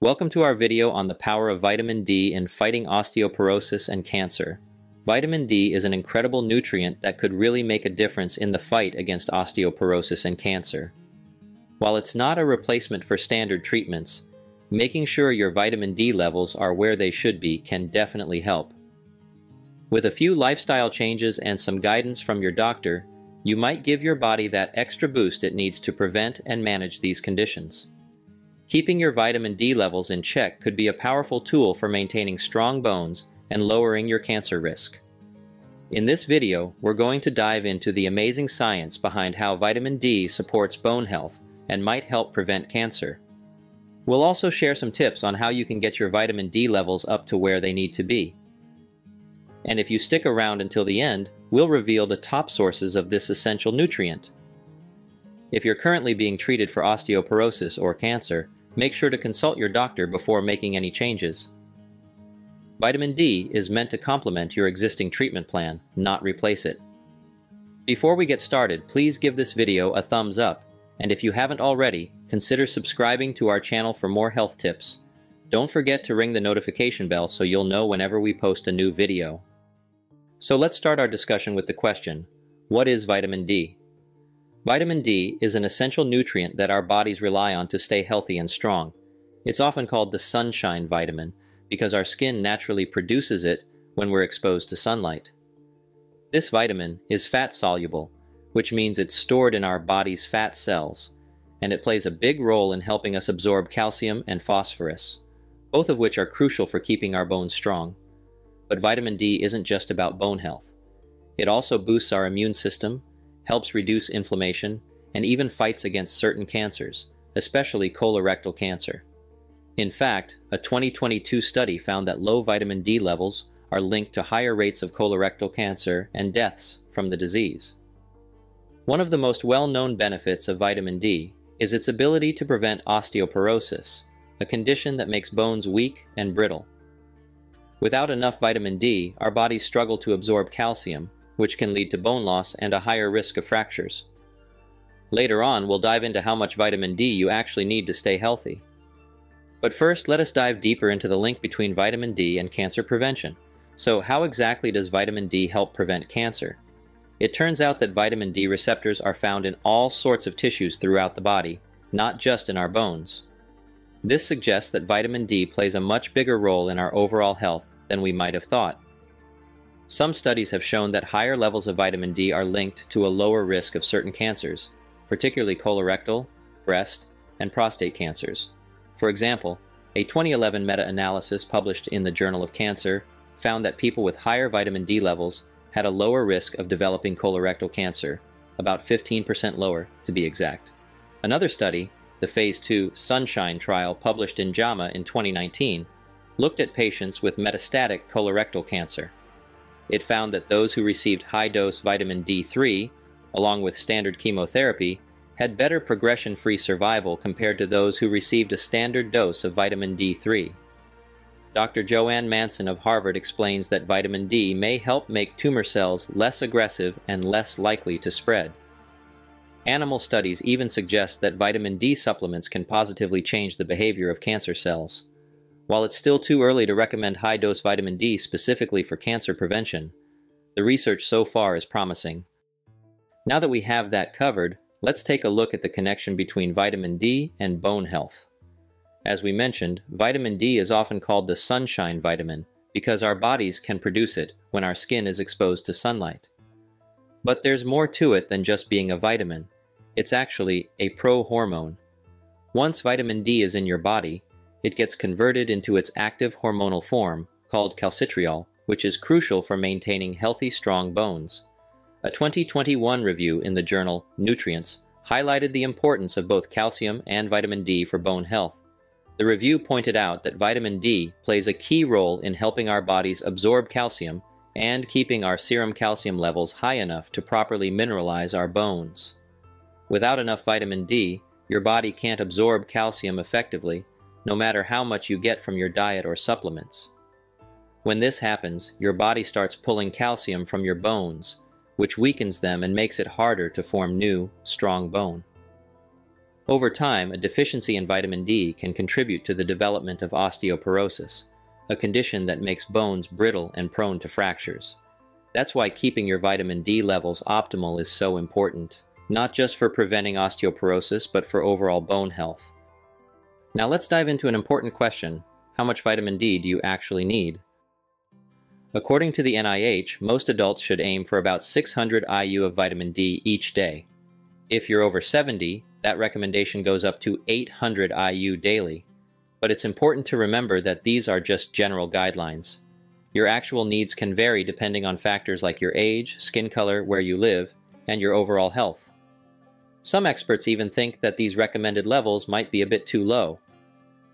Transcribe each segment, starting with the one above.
Welcome to our video on the power of vitamin D in fighting osteoporosis and cancer. Vitamin D is an incredible nutrient that could really make a difference in the fight against osteoporosis and cancer. While it's not a replacement for standard treatments, making sure your vitamin D levels are where they should be can definitely help. With a few lifestyle changes and some guidance from your doctor, you might give your body that extra boost it needs to prevent and manage these conditions. Keeping your vitamin D levels in check could be a powerful tool for maintaining strong bones and lowering your cancer risk. In this video, we're going to dive into the amazing science behind how vitamin D supports bone health and might help prevent cancer. We'll also share some tips on how you can get your vitamin D levels up to where they need to be. And if you stick around until the end, we'll reveal the top sources of this essential nutrient. If you're currently being treated for osteoporosis or cancer, make sure to consult your doctor before making any changes. Vitamin D is meant to complement your existing treatment plan, not replace it. Before we get started, please give this video a thumbs up, and if you haven't already, consider subscribing to our channel for more health tips. Don't forget to ring the notification bell so you'll know whenever we post a new video. So let's start our discussion with the question, what is vitamin D? Vitamin D is an essential nutrient that our bodies rely on to stay healthy and strong. It's often called the sunshine vitamin because our skin naturally produces it when we're exposed to sunlight. This vitamin is fat soluble, which means it's stored in our body's fat cells, and it plays a big role in helping us absorb calcium and phosphorus, both of which are crucial for keeping our bones strong. But vitamin D isn't just about bone health. It also boosts our immune system helps reduce inflammation, and even fights against certain cancers, especially colorectal cancer. In fact, a 2022 study found that low vitamin D levels are linked to higher rates of colorectal cancer and deaths from the disease. One of the most well-known benefits of vitamin D is its ability to prevent osteoporosis, a condition that makes bones weak and brittle. Without enough vitamin D, our bodies struggle to absorb calcium, which can lead to bone loss and a higher risk of fractures. Later on, we'll dive into how much vitamin D you actually need to stay healthy. But first, let us dive deeper into the link between vitamin D and cancer prevention. So, how exactly does vitamin D help prevent cancer? It turns out that vitamin D receptors are found in all sorts of tissues throughout the body, not just in our bones. This suggests that vitamin D plays a much bigger role in our overall health than we might have thought. Some studies have shown that higher levels of vitamin D are linked to a lower risk of certain cancers, particularly colorectal, breast, and prostate cancers. For example, a 2011 meta-analysis published in the Journal of Cancer found that people with higher vitamin D levels had a lower risk of developing colorectal cancer, about 15% lower to be exact. Another study, the Phase 2 Sunshine trial published in JAMA in 2019, looked at patients with metastatic colorectal cancer. It found that those who received high-dose vitamin D3, along with standard chemotherapy, had better progression-free survival compared to those who received a standard dose of vitamin D3. Dr. Joanne Manson of Harvard explains that vitamin D may help make tumor cells less aggressive and less likely to spread. Animal studies even suggest that vitamin D supplements can positively change the behavior of cancer cells. While it's still too early to recommend high-dose vitamin D specifically for cancer prevention, the research so far is promising. Now that we have that covered, let's take a look at the connection between vitamin D and bone health. As we mentioned, vitamin D is often called the sunshine vitamin because our bodies can produce it when our skin is exposed to sunlight. But there's more to it than just being a vitamin. It's actually a prohormone. Once vitamin D is in your body, it gets converted into its active hormonal form, called calcitriol, which is crucial for maintaining healthy, strong bones. A 2021 review in the journal Nutrients highlighted the importance of both calcium and vitamin D for bone health. The review pointed out that vitamin D plays a key role in helping our bodies absorb calcium and keeping our serum calcium levels high enough to properly mineralize our bones. Without enough vitamin D, your body can't absorb calcium effectively no matter how much you get from your diet or supplements. When this happens, your body starts pulling calcium from your bones, which weakens them and makes it harder to form new, strong bone. Over time, a deficiency in vitamin D can contribute to the development of osteoporosis, a condition that makes bones brittle and prone to fractures. That's why keeping your vitamin D levels optimal is so important, not just for preventing osteoporosis, but for overall bone health. Now let's dive into an important question. How much vitamin D do you actually need? According to the NIH, most adults should aim for about 600 IU of vitamin D each day. If you're over 70, that recommendation goes up to 800 IU daily. But it's important to remember that these are just general guidelines. Your actual needs can vary depending on factors like your age, skin color, where you live, and your overall health. Some experts even think that these recommended levels might be a bit too low.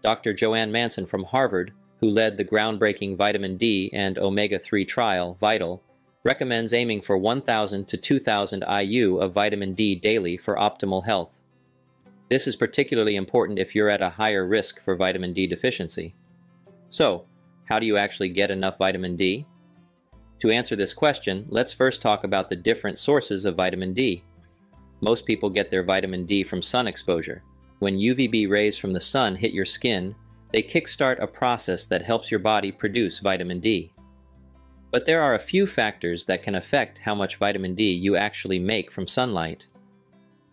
Dr. Joanne Manson from Harvard who led the groundbreaking vitamin D and omega 3 trial, VITAL, recommends aiming for 1,000 to 2,000 IU of vitamin D daily for optimal health. This is particularly important if you're at a higher risk for vitamin D deficiency. So, how do you actually get enough vitamin D? To answer this question, let's first talk about the different sources of vitamin D. Most people get their vitamin D from sun exposure. When UVB rays from the sun hit your skin, they kickstart a process that helps your body produce vitamin D. But there are a few factors that can affect how much vitamin D you actually make from sunlight.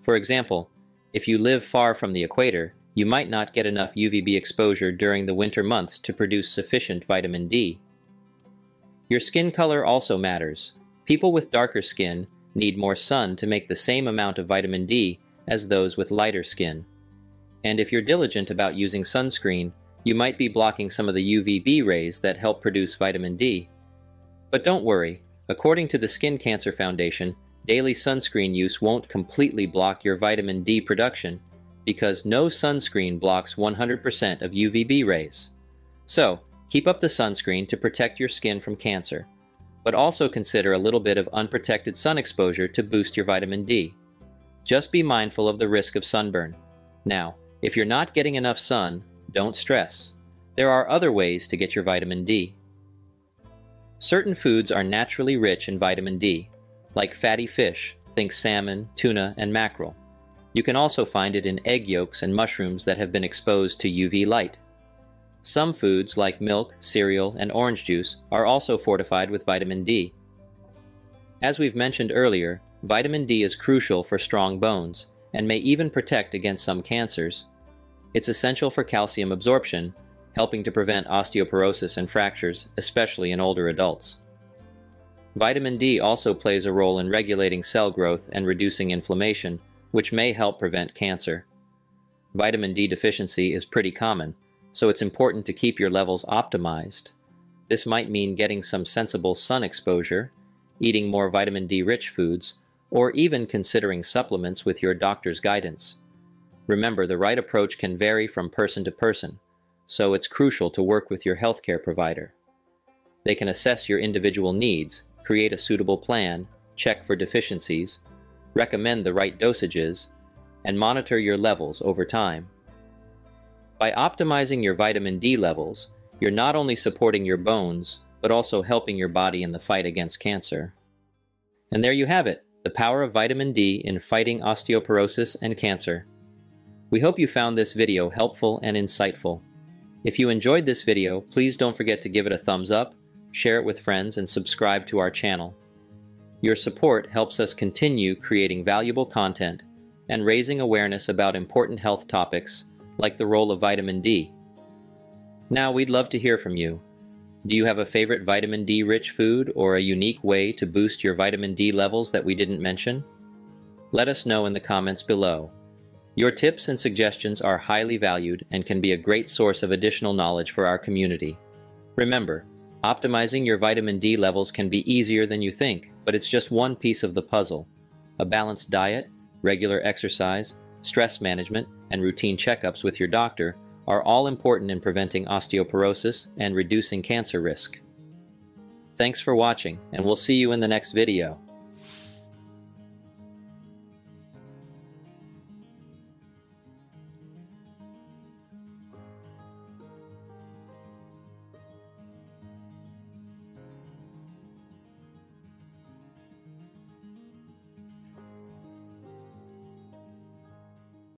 For example, if you live far from the equator, you might not get enough UVB exposure during the winter months to produce sufficient vitamin D. Your skin color also matters. People with darker skin need more sun to make the same amount of vitamin D as those with lighter skin. And if you're diligent about using sunscreen, you might be blocking some of the UVB rays that help produce vitamin D. But don't worry, according to the Skin Cancer Foundation, daily sunscreen use won't completely block your vitamin D production because no sunscreen blocks 100% of UVB rays. So, keep up the sunscreen to protect your skin from cancer, but also consider a little bit of unprotected sun exposure to boost your vitamin D. Just be mindful of the risk of sunburn. Now, if you're not getting enough sun, don't stress. There are other ways to get your vitamin D. Certain foods are naturally rich in vitamin D, like fatty fish, think salmon, tuna, and mackerel. You can also find it in egg yolks and mushrooms that have been exposed to UV light. Some foods, like milk, cereal, and orange juice, are also fortified with vitamin D. As we've mentioned earlier, vitamin D is crucial for strong bones and may even protect against some cancers. It's essential for calcium absorption, helping to prevent osteoporosis and fractures, especially in older adults. Vitamin D also plays a role in regulating cell growth and reducing inflammation, which may help prevent cancer. Vitamin D deficiency is pretty common, so it's important to keep your levels optimized. This might mean getting some sensible sun exposure, eating more vitamin D rich foods, or even considering supplements with your doctor's guidance. Remember, the right approach can vary from person to person, so it's crucial to work with your healthcare provider. They can assess your individual needs, create a suitable plan, check for deficiencies, recommend the right dosages, and monitor your levels over time. By optimizing your vitamin D levels, you're not only supporting your bones, but also helping your body in the fight against cancer. And there you have it, the power of vitamin D in fighting osteoporosis and cancer. We hope you found this video helpful and insightful. If you enjoyed this video, please don't forget to give it a thumbs up, share it with friends, and subscribe to our channel. Your support helps us continue creating valuable content and raising awareness about important health topics like the role of vitamin D. Now, we'd love to hear from you. Do you have a favorite vitamin D rich food or a unique way to boost your vitamin D levels that we didn't mention? Let us know in the comments below. Your tips and suggestions are highly valued and can be a great source of additional knowledge for our community. Remember, optimizing your vitamin D levels can be easier than you think, but it's just one piece of the puzzle. A balanced diet, regular exercise, stress management, and routine checkups with your doctor are all important in preventing osteoporosis and reducing cancer risk. Thanks for watching, and we'll see you in the next video.